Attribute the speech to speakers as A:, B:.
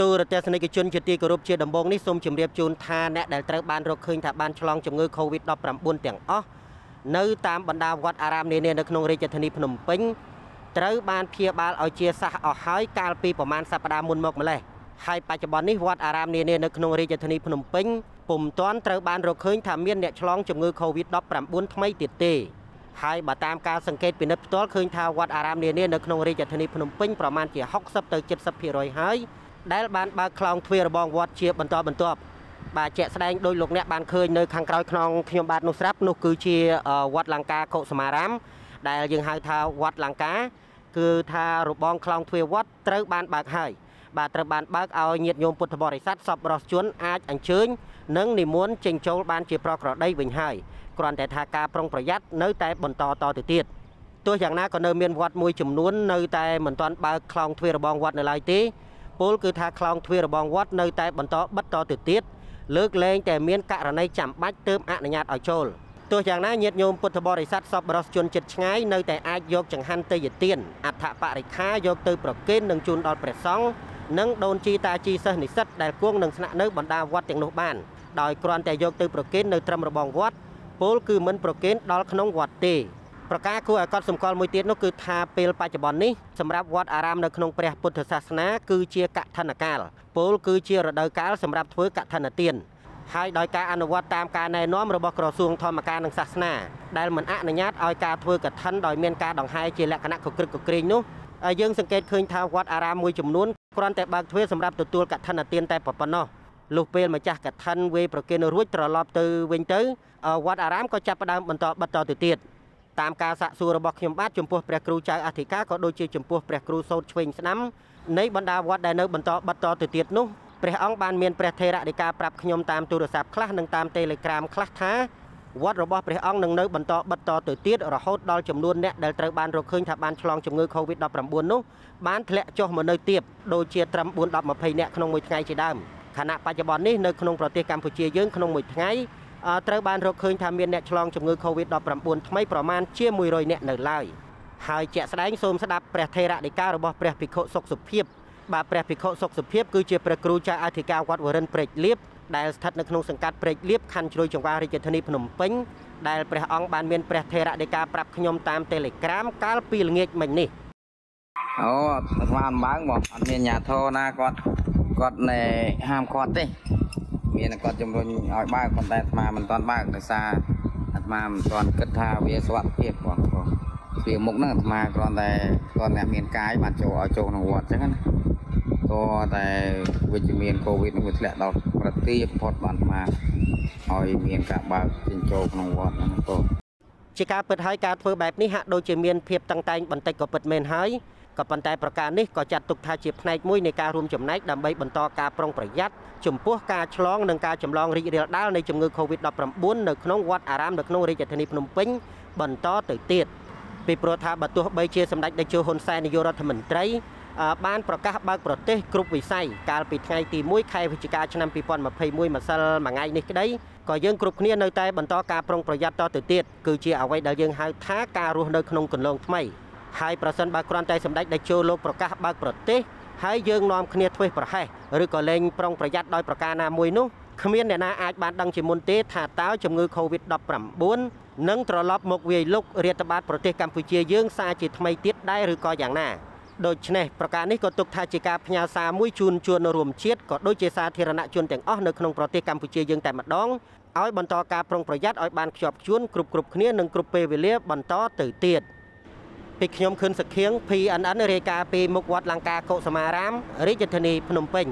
A: ទូរទស្សនិកជនជាទីគោរពជាដំបូងនេះសូមជម្រាបជូនថាអ្នកដែលត្រូវបានរកឃើញថាបានឆ្លងជំងឺ Covid-19 ទាំងអស់នៅតាមបណ្ដាវត្តអារាមនានានៅក្នុងរាជធានីភ្នំពេញត្រូវបានព្យាបាលឲ្យជាសះអស់ហើយកាលពីប្រមាណសប្តាហ៍មុនមកម្លេះហើយបច្ចុប្បន្ននេះវត្តអារាមនានានៅក្នុងរាជធានីភ្នំពេញពុំទាន់ត្រូវបានរកឃើញថាមានអ្នកឆ្លងជំងឺ Covid-19 ថ្មីទៀតទេហើយបើតាមការសង្កេតពិនិត្យផ្ទាល់ឃើញថាវត្តអារាមនានានៅក្នុងរាជធានីភ្នំពេញប្រមាណជា60ទៅ70%ហើយ ដែលបានបើកខ្លោងទ្វាររបងវត្តជាបន្តបន្ទាប់បាទជាក់ស្ដែងដោយលោកអ្នកបានឃើញនៅខាងក្រោយខ្នងខ្ញុំបាទនោះស្រាប់នោះគឺជាវត្តលង្កាកុសមារាម ដែលយើងហៅថាវត្តលង្កាគឺថារបងខ្លោងទ្វារវត្តត្រូវបានបើកហើយបាទត្រូវបានបើកឲ្យញាតិញោមពុទ្ធបរិស័ទសពរសជនអាចអញ្ជើញនិងនិមន្តចេញចូលបានជាប្រក្រតីវិញហើយគ្រាន់តែថាការប្រុងប្រយ័ត្ននៅតែបន្តតទៅទៀតទោះយ៉ាងណាក៏នៅមានវត្តមួយចំនួននៅតែមិនទាន់បើកខ្លោងទ្វាររបងវត្តនៅឡើយទេ ពលគឺថាខ្លោងទ្វាររបងវត្តនៅតែបន្តបិទតទៅទៀតលើកលែងតែមានករណីចាំបាច់ទើបអនុញ្ញាតឲ្យចូលទោះយ៉ាងណាញាតិញោមពុទ្ធបរិស័ទសពបរសជនចិត្តឆ្ងាយនៅតែអាចយកចង្ហាន់ទេយទានអដ្ឋបរិខាយកទៅប្រគេននិងជូនដល់ព្រះសង្ឃនិងដូនជីតាជីសិស្សនិស្សិតដែលគង់នឹងស្នាក់នៅបណ្ដាវត្តទាំងនោះបានដោយគ្រាន់តែយកទៅប្រគេននៅត្រឹមរបងវត្តពលគឺមិនប្រគេនដល់ក្នុងវត្តទេ ប្រការគួរឲ្យកត់សម្គាល់មួយទៀតនោះគឺថាពេលបច្ចុប្បន្ននេះសម្រាប់វត្តអារាមនៅក្នុងព្រះពុទ្ធសាសនាគឺជាកឋិនកាលពលគឺជារដូវកាលសម្រាប់ធ្វើកឋិនទានហើយដោយការអនុវត្តតាមការណែនាំរបស់ក្រសួងធម្មការនិងសាសនាដែលមិនអនុញ្ញាតឲ្យការធ្វើកឋិនដោយមានការដង្ហែជាលក្ខណៈកក្រឹកកក្រែងនោះយើងសង្កេតឃើញថាវត្តអារាមមួយចំនួនគ្រាន់តែបើកទ្វារសម្រាប់ទទួលកឋិនទានតែប៉ុណ្ណោះលុះពេលម្ចាស់កឋិនវេប្រគេនរួចត្រឡប់ទៅវិញទៅវត្តអារាមក៏ចាប់ផ្ដើមបន្តបិទតទៅទៀត តាមការសាកសួររបស់ខ្ញុំបាទចំពោះព្រះគ្រូចៅអធិការក៏ដូចជាចំពោះព្រះគ្រូសោតឆ្វេងស្ដាំនៃបណ្ដាវត្តដែលនៅបន្តបិទតទៅទៀតនោះព្រះអង្គបានមានព្រះថេរដីកាប្រាប់ខ្ញុំតាមទូរស័ព្ទខ្លះនិងតាម Telegram ខ្លះថាវត្តរបស់ព្រះអង្គនឹងនៅបន្តបិទតទៅទៀតរហូតដល់ចំនួនអ្នកដែលត្រូវបានរកឃើញថាបានឆ្លងជំងឺ Covid-19 នោះបានធ្លាក់ចុះមកនៅទាបដូចជាត្រឹម4 10 20អ្នកក្នុងមួយថ្ងៃជាដើមខណៈបច្ចុប្បន្ននេះនៅក្នុងប្រទេសកម្ពុជាយើងក្នុងមួយថ្ងៃ ត្រូវបានរកឃើញថាមានអ្នកឆ្លងជំងឺ Covid-19 ថ្មីប្រមាណជា100អ្នកនៅឡើយហើយជាក់ស្ដែងសូមស្ដាប់ព្រះថេរដីការបស់ព្រះភិក្ខុសុខសុភាពបាទព្រះភិក្ខុសុខសុភាពគឺជាព្រះគ្រូចៅអធិការវត្តវរិនព្រែកលៀបដែលស្ថិតនៅក្នុងសង្កាត់ព្រែកលៀបខណ្ឌជ្រោយចង្វាររាជធានីភ្នំពេញដែលព្រះអង្គបានមានព្រះថេរដីកាប្រាប់ខ្ញុំតាម Telegram កាលពីល្ងាចមិញនេះ
B: អូអាត្មាអំបើងបងអត់មានញាធរណាគាត់គាត់ណែហាមគាត់ទេ មានគាត់ជំរុញឲ្យបើកប៉ុន្តែអាត្មាមិនទាន់បើកដោយសារអាត្មាមិនទាន់គិតថាវាសុខភាពបងប្អូនវាមុខហ្នឹងអាត្មាគ្រាន់តែគាត់អ្នកមានកាយបានចូលឲ្យចូលក្នុងវត្តអញ្ចឹងណាក៏តែវិជ្ជមានកូវីដនឹងវាធ្លាក់ដល់ប្រទីផុតបានអាត្មាឲ្យមានការបើកចេញចូលក្នុងវត្តហ្នឹងបង
A: ជាការពិតហើយការធ្វើបែបនេះហាក់ដូចជាមានភាពតឹងតែងបន្តិចក៏ពិតមែនហើយ ក៏ប៉ុន្តែប្រការនេះក៏ចាត់ទុកថាជាផ្នែកមួយនៃការរួមចំណែកដើម្បីបន្តការប្រុងប្រយ័ត្នចំពោះការឆ្លងនិងការចម្លងរីករាលដាលនៃជំងឺ Covid-19 នៅក្នុងវត្តអារាមនៅក្នុងរាជធានីភ្នំពេញបន្តទៅទៀតពីព្រោះថាបើទោះបីជាសម្ដេចតេជោហ៊ុនសែននាយករដ្ឋមន្ត្រីបានប្រកាសបើកប្រទេសគ្រប់វិស័យកាលពីថ្ងៃទី1ខែវិច្ឆិកាឆ្នាំ2021ម្សិលមួយថ្ងៃនេះក្តីក៏យើងគ្រប់គ្នានៅតែបន្តការប្រុងប្រយ័ត្នតទៅទៀតគឺជាអ្វីដែលយើងហៅថាការរស់នៅក្នុងគន្លងថ្មី ហើយប្រសិនបើគ្រាន់តែសម្ដេចតេជោលោកប្រកាសបើកប្រទេសហើយយើងនាំគ្នាធ្វេសប្រហែសឬក៏លែងប្រុងប្រយ័ត្នដោយប្រការណាមួយនោះគ្មានអ្នកណាអាចបានដឹងជាមុនទេថាតើជំងឺ Covid-19 នឹងត្រឡប់មកវាយលុករាតត្បាតប្រទេសកម្ពុជាយើងសារជាថ្មីទៀតដែរឬក៏យ៉ាងណាដូច្នេះប្រការនេះក៏ទុកថាជាការផ្ញើសារមួយជូនជួនរួមជាតិក៏ដូចជាសាធារណជនទាំងអស់នៅក្នុងប្រទេសកម្ពុជាយើងតែម្ដងឲ្យបន្តការប្រុងប្រយ័ត្នឲ្យបានខ្ជាប់ខ្ជួនគ្រប់គ្រប់គ្នានិងគ្រប់ពេលវេលាបន្តទៅទៀត ពីខ្ញុំខឿនសខៀង PNN រាយការណ៍ពីមុខវត្តលង្កាកុសមារាមរាជធានីភ្នំពេញ